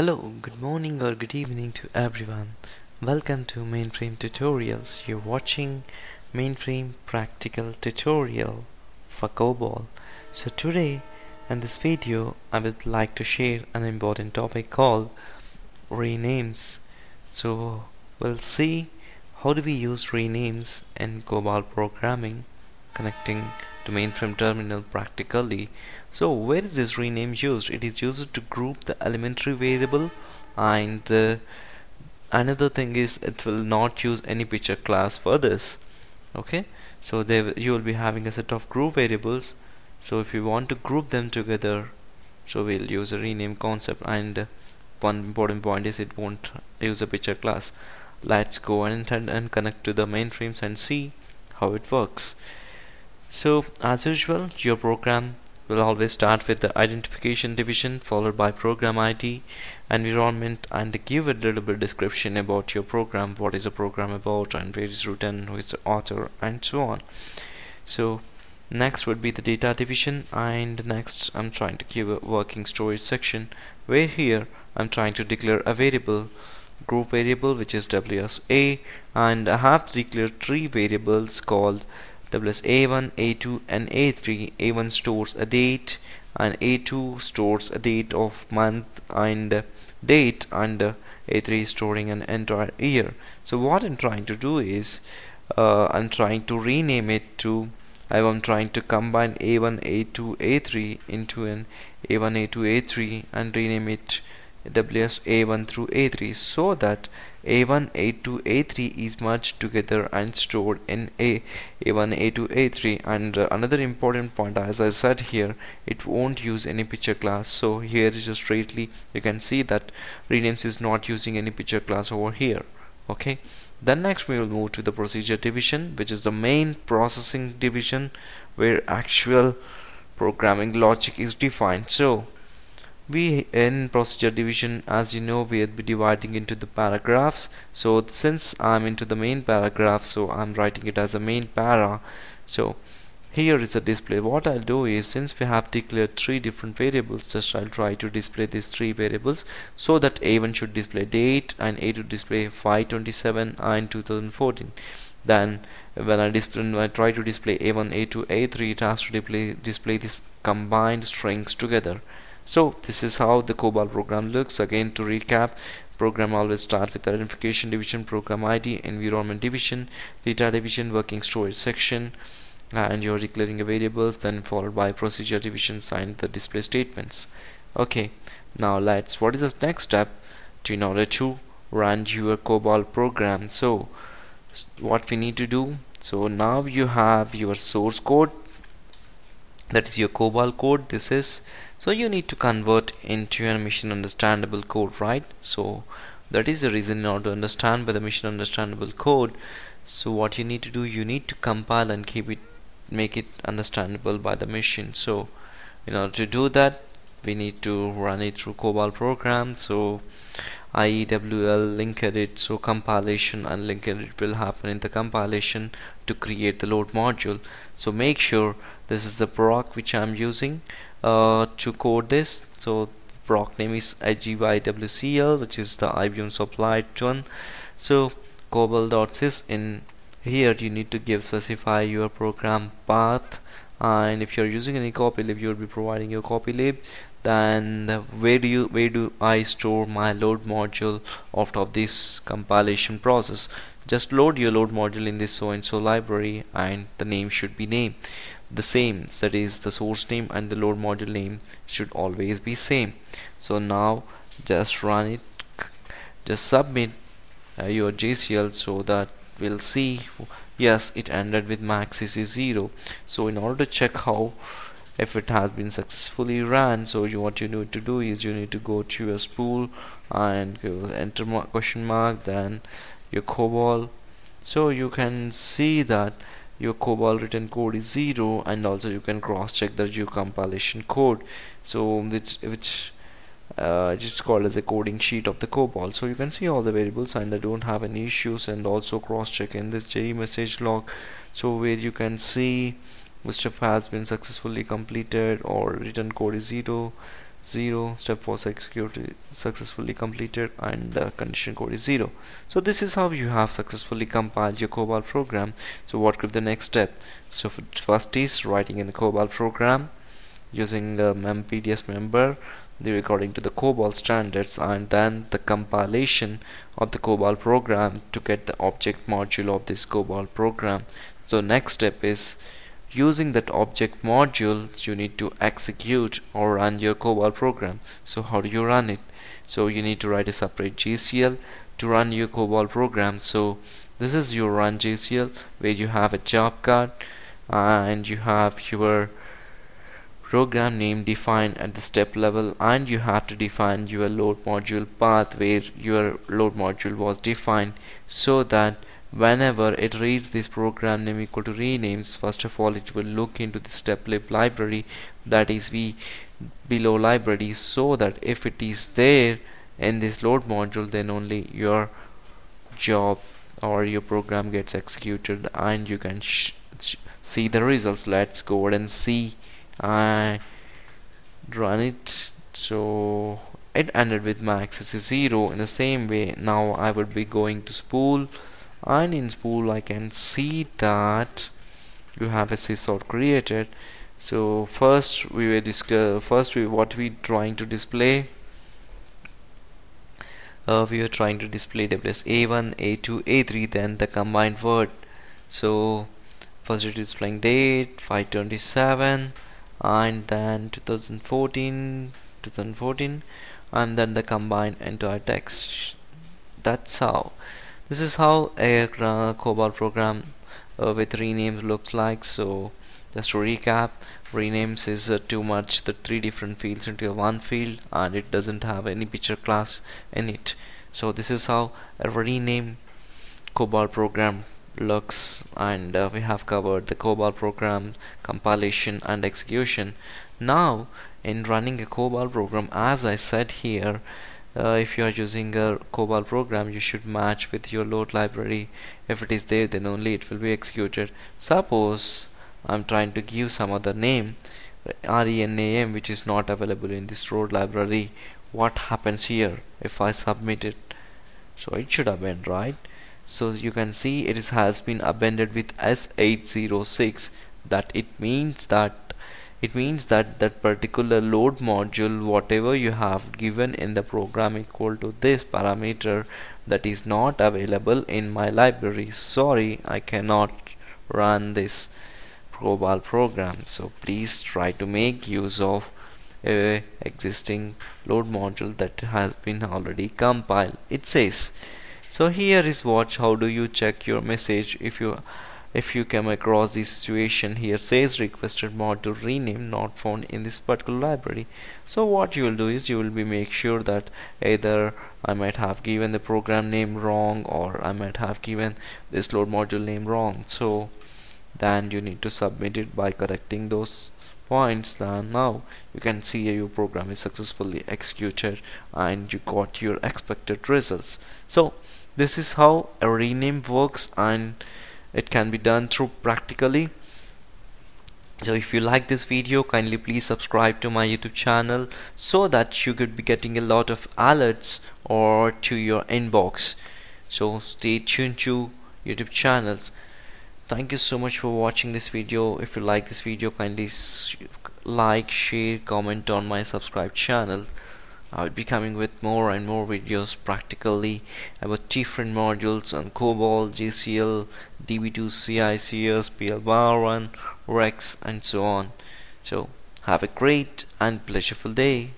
Hello, good morning or good evening to everyone. Welcome to Mainframe Tutorials. You're watching Mainframe Practical Tutorial for COBOL. So today in this video I would like to share an important topic called renames. So we'll see how do we use renames in COBOL programming connecting mainframe terminal practically. So where is this rename used? It is used to group the elementary variable and uh, another thing is it will not use any picture class for this. Okay? So there you will be having a set of group variables. So if you want to group them together so we'll use a rename concept and one important point is it won't use a picture class. Let's go and, and, and connect to the mainframes and see how it works so as usual your program will always start with the identification division followed by program ID environment and give a little bit description about your program what is the program about and where is written who is the author and so on. So next would be the data division and next I'm trying to give a working storage section where here I'm trying to declare a variable group variable which is WSA and I have to declare three variables called WSA1, A2 and A3 A1 stores a date and A2 stores a date of month and date and A3 storing an entire year. So what I'm trying to do is uh, I'm trying to rename it to I'm trying to combine A1 A2 A3 into an A1 A2 A3 and rename it WS A1 through A3 so that A1 A2 A3 is merged together and stored in A A1 A2 A3 and uh, another important point as I said here it won't use any picture class. So here just straightly you can see that renames is not using any picture class over here. Okay? Then next we will move to the procedure division which is the main processing division where actual programming logic is defined. So we in procedure division as you know we'll be dividing into the paragraphs. So since I'm into the main paragraph so I'm writing it as a main para. So here is a display. What I'll do is since we have declared three different variables just I'll try to display these three variables so that A1 should display date and A2 display 527 and 2014 then when I display when I try to display A1 A2 A3 it has to display display these combined strings together so this is how the COBOL program looks. Again to recap, program always start with identification division, program ID, environment division, data division, working storage section, uh, and you're declaring a variables, then followed by procedure division, sign the display statements. Okay, now let's, what is the next step to in order to run your COBOL program? So what we need to do, so now you have your source code, that is your COBOL code, this is so you need to convert into a machine understandable code right? So that is the reason in order to understand by the machine understandable code. So what you need to do you need to compile and keep it make it understandable by the machine. So in order to do that we need to run it through COBOL program. So IEWL link edit. So compilation and link edit will happen in the compilation to create the load module. So make sure this is the proc which I'm using uh, to code this. So proc name is IGYWCL which is the IBM supplied one. So cobol.sys in here you need to give specify your program path. And if you're using any copylib you'll be providing your copylib then where do you where do I store my load module after this compilation process? Just load your load module in this so and so library and the name should be name. The same that is the source name and the load module name should always be same. So now just run it just submit uh, your JCL so that we'll see yes it ended with max is 0 so in order to check how if it has been successfully ran. So you, what you need to do is you need to go to your spool and enter question mark then your COBOL. So you can see that your COBOL written code is zero and also you can cross check the your compilation code. So which which uh, it's called as a coding sheet of the COBOL. So you can see all the variables and I don't have any issues and also cross check in this JES message log. So where you can see which stuff has been successfully completed or written code is zero 0 step was executed successfully completed and uh, condition code is 0 so this is how you have successfully compiled your COBOL program. So what could be the next step? So first is writing in a COBOL program using um, MPDS member the according to the COBOL standards and then the compilation of the COBOL program to get the object module of this COBOL program. So next step is using that object module you need to execute or run your COBOL program. So how do you run it? So you need to write a separate JCL to run your COBOL program. So this is your run JCL where you have a job card and you have your program name defined at the step level and you have to define your load module path where your load module was defined so that whenever it reads this program name equal to renames first of all it will look into the STEPLIB library that is v below library so that if it is there in this load module then only your job or your program gets executed and you can see the results. Let's go ahead and see. I run it. So it ended with my access is 0 in the same way. Now I would be going to spool and in spool I can see that you have a SYSOUT created. So first we were discuss first we what we trying to display uh, we are trying to display WS A1 A2 A3 then the combined word. So first it is displaying date 527 and then 2014 2014 and then the combined entire text. That's how this is how a uh, COBOL program uh, with renames looks like. So just to recap renames is uh, too much the three different fields into one field and it doesn't have any picture class in it. So this is how a rename COBOL program looks and uh, we have covered the COBOL program compilation and execution. Now in running a COBOL program as I said here uh, if you are using a COBOL program you should match with your load library. If it is there then only it will be executed. Suppose I'm trying to give some other name RENAM which is not available in this load library. What happens here if I submit it? So it should been right? So you can see it is, has been appended with S806 that it means that it means that that particular load module whatever you have given in the program equal to this parameter that is not available in my library. Sorry I cannot run this COBOL program. So please try to make use of a existing load module that has been already compiled. It says so here is watch. How do you check your message if you if you come across this situation here says requested module rename not found in this particular library. So what you will do is you will be make sure that either I might have given the program name wrong or I might have given this load module name wrong. So then you need to submit it by correcting those points. Then now you can see your program is successfully executed and you got your expected results. So this is how a rename works and it can be done through practically. So if you like this video kindly please subscribe to my youtube channel so that you could be getting a lot of alerts or to your inbox. So stay tuned to youtube channels. Thank you so much for watching this video. If you like this video kindly like share comment on my subscribe channel I will be coming with more and more videos practically about different modules on COBOL, JCL, DB2, CICS, PL1, REXX and so on. So have a great and pleasureful day.